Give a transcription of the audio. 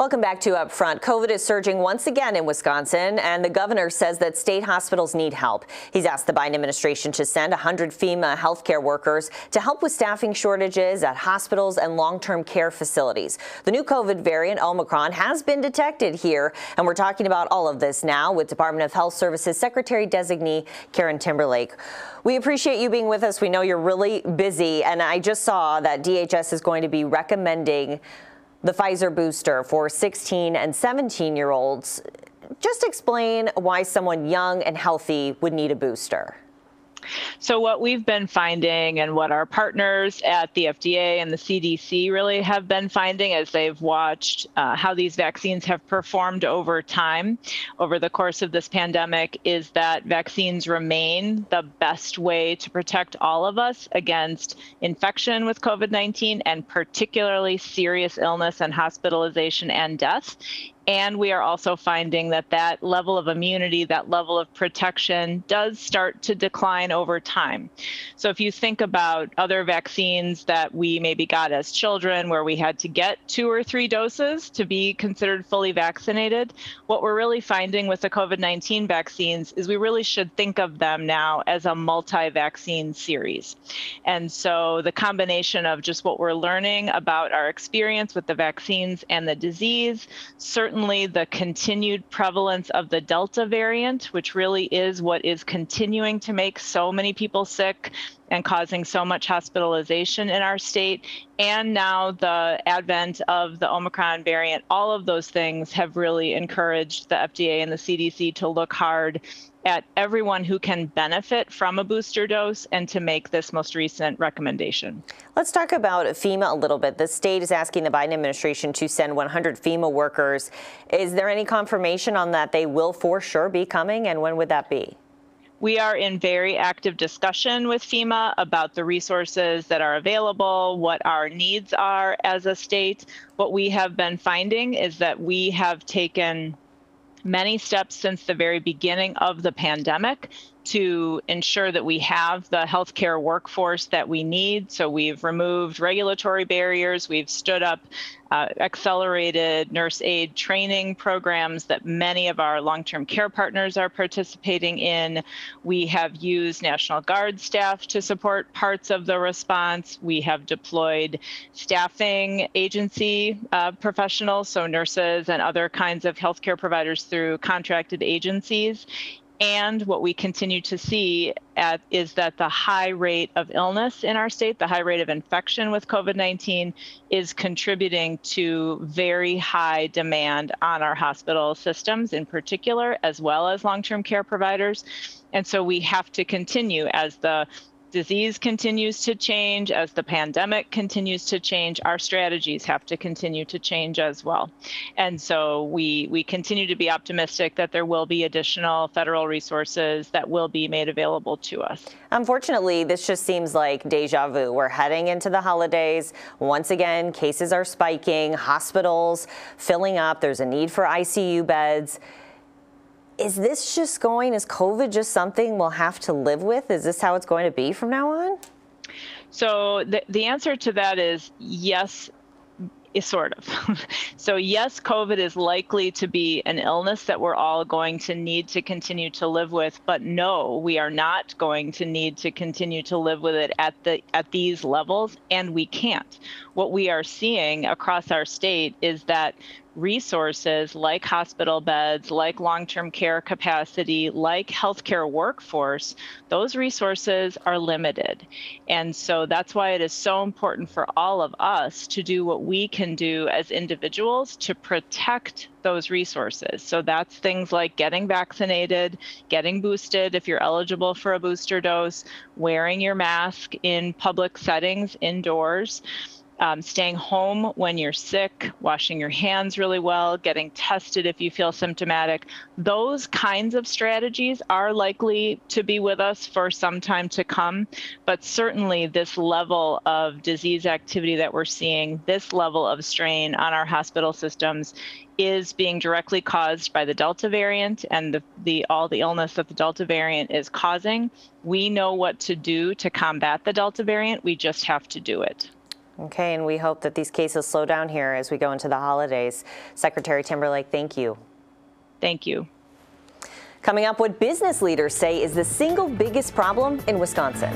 Welcome back to Upfront. COVID is surging once again in Wisconsin, and the governor says that state hospitals need help. He's asked the Biden administration to send 100 FEMA healthcare workers to help with staffing shortages at hospitals and long-term care facilities. The new COVID variant, Omicron, has been detected here, and we're talking about all of this now with Department of Health Services Secretary Designee Karen Timberlake. We appreciate you being with us. We know you're really busy, and I just saw that DHS is going to be recommending the Pfizer booster for 16 and 17 year olds. Just explain why someone young and healthy would need a booster. So, what we've been finding, and what our partners at the FDA and the CDC really have been finding as they've watched uh, how these vaccines have performed over time, over the course of this pandemic, is that vaccines remain the best way to protect all of us against infection with COVID 19 and particularly serious illness and hospitalization and death. And we are also finding that that level of immunity, that level of protection does start to decline over time. So if you think about other vaccines that we maybe got as children where we had to get two or three doses to be considered fully vaccinated, what we're really finding with the COVID-19 vaccines is we really should think of them now as a multi-vaccine series. And so the combination of just what we're learning about our experience with the vaccines and the disease, certainly certainly the continued prevalence of the Delta variant, which really is what is continuing to make so many people sick and causing so much hospitalization in our state, and now the advent of the Omicron variant, all of those things have really encouraged the FDA and the CDC to look hard at everyone who can benefit from a booster dose and to make this most recent recommendation. Let's talk about FEMA a little bit. The state is asking the Biden administration to send 100 FEMA workers. Is there any confirmation on that they will for sure be coming, and when would that be? We are in very active discussion with FEMA about the resources that are available, what our needs are as a state. What we have been finding is that we have taken many steps since the very beginning of the pandemic to ensure that we have the healthcare workforce that we need. So we've removed regulatory barriers, we've stood up uh, accelerated nurse aid training programs that many of our long term care partners are participating in. We have used National Guard staff to support parts of the response. We have deployed staffing agency uh, professionals, so nurses and other kinds of healthcare providers through contracted agencies. And what we continue to see at, is that the high rate of illness in our state, the high rate of infection with COVID 19, is contributing to very high demand on our hospital systems in particular, as well as long term care providers. And so we have to continue as the disease continues to change, as the pandemic continues to change, our strategies have to continue to change as well. And so we we continue to be optimistic that there will be additional federal resources that will be made available to us. Unfortunately, this just seems like deja vu. We're heading into the holidays. Once again, cases are spiking, hospitals filling up, there's a need for ICU beds is this just going, is COVID just something we'll have to live with? Is this how it's going to be from now on? So the, the answer to that is yes, is sort of. so yes, COVID is likely to be an illness that we're all going to need to continue to live with, but no, we are not going to need to continue to live with it at the at these levels and we can't. What we are seeing across our state is that resources like hospital beds, like long term care capacity, like healthcare workforce, those resources are limited. And so that's why it is so important for all of us to do what we can do as individuals to protect those resources. So that's things like getting vaccinated, getting boosted if you're eligible for a booster dose, wearing your mask in public settings indoors um, staying home when you're sick, washing your hands really well, getting tested if you feel symptomatic. Those kinds of strategies are likely to be with us for some time to come. But certainly, this level of disease activity that we're seeing, this level of strain on our hospital systems, is being directly caused by the Delta variant and the, the, all the illness that the Delta variant is causing. We know what to do to combat the Delta variant. We just have to do it. Okay, and we hope that these cases slow down here as we go into the holidays. Secretary Timberlake, thank you. Thank you. Coming up, what business leaders say is the single biggest problem in Wisconsin.